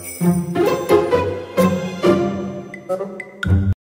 Thank you.